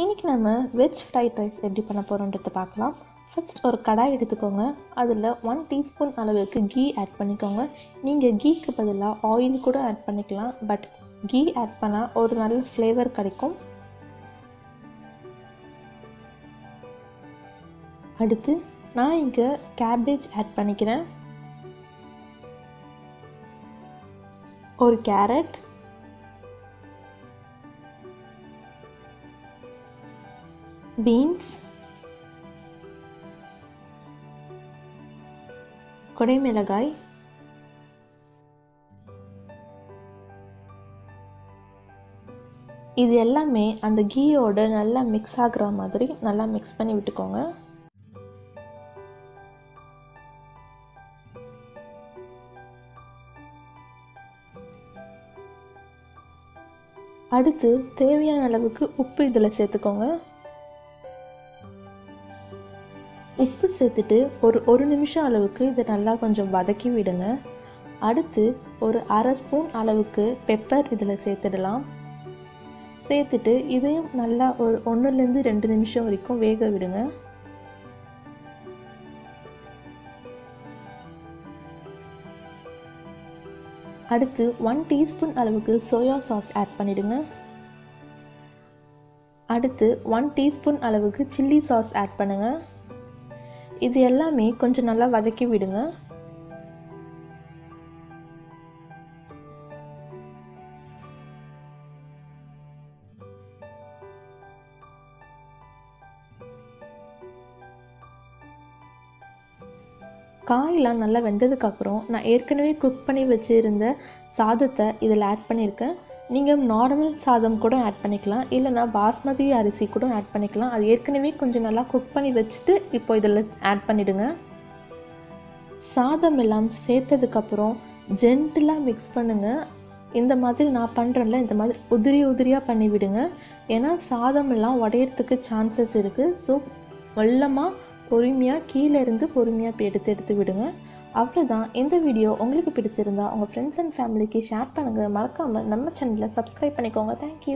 இன்றைக்கி நம்ம veg fried rice எப்படி பண்ண போகிறோன்றது பார்க்கலாம். ஃபஸ்ட் ஒரு கடாய் எடுத்துக்கோங்க. அதில் ஒன் டீஸ்பூன் அளவுக்கு கீ ஆட் பண்ணிக்கோங்க. நீங்கள் கீக்கு பதிலாக ஆயில் கூட ஆட் பண்ணிக்கலாம். பட் கீ ஆட் பண்ணால் ஒரு நல்ல ஃப்ளேவர் கிடைக்கும். அடுத்து நான் இங்கே கேபேஜ் ஆட் பண்ணிக்கிறேன். ஒரு கேரட் பீன்ஸ் குடைமிளகாய் இது எல்லாமே அந்த கீயோட நல்லா மிக்ஸ் ஆகிற மாதிரி நல்லா மிக்ஸ் பண்ணி விட்டுக்கோங்க. அடுத்து தேவையான அளவுக்கு உப்பு இதில் சேர்த்துக்கோங்க. உப்பு சேர்த்துட்டு ஒரு ஒரு நிமிஷம் அளவுக்கு இதை நல்லா கொஞ்சம் வதக்கி விடுங்க. அடுத்து ஒரு அரை ஸ்பூன் அளவுக்கு பெப்பர் இதில் சேர்த்துடலாம். சேர்த்துட்டு இதையும் நல்லா ஒரு ஒன்றுலேருந்து ரெண்டு நிமிஷம் வரைக்கும் வேக விடுங்க. அடுத்து ஒன் டீஸ்பூன் அளவுக்கு சோயா சாஸ் ஆட் பண்ணிவிடுங்க அடுத்து ஒன் டீஸ்பூன் அளவுக்கு சில்லி சாஸ் ஆட் பண்ணுங்கள் இது எல்லாமே கொஞ்சம் நல்லா வதக்கி விடுங்க. காயெலாம் நல்லா வெந்ததுக்கப்புறம் நான் ஏற்கனவே குக் பண்ணி வச்சுருந்த சாதத்தை இதில் ஆட் பண்ணியிருக்கேன். நீங்கள் நார்மல் சாதம் கூட ஆட் பண்ணிக்கலாம். இல்லைனா பாஸ்மதி அரிசி கூட ஆட் பண்ணிக்கலாம். அது ஏற்கனவே கொஞ்சம் நல்லா குக் பண்ணி வச்சுட்டு இப்போ இதில் ஆட் பண்ணிவிடுங்க சாதம் எல்லாம் சேர்த்ததுக்கப்புறம் ஜென்டிலாக மிக்ஸ் பண்ணுங்கள் இந்த மாதிரி நான் பண்ணுறேன்ல இந்த மாதிரி உதிரி உதிரியாக பண்ணி விடுங்க. ஏன்னா சாதம் எல்லாம் உடையிறதுக்கு சான்சஸ் இருக்குது ஸோ வெள்ளமாக பொறுமையாக கீழே இருந்து பொறுமையாக எடுத்து எடுத்து விடுங்க. அவ்வளோதான் இந்த வீடியோ உங்களுக்கு பிடிச்சிருந்தா உங்கள் ஃப்ரெண்ட்ஸ் அண்ட் ஃபேமிலிக்கு ஷேர் பண்ணுங்கள் மறக்காமல் நம்ம சேனலில் சப்ஸ்கிரைப் பண்ணிக்கோங்க. தேங்க்யூ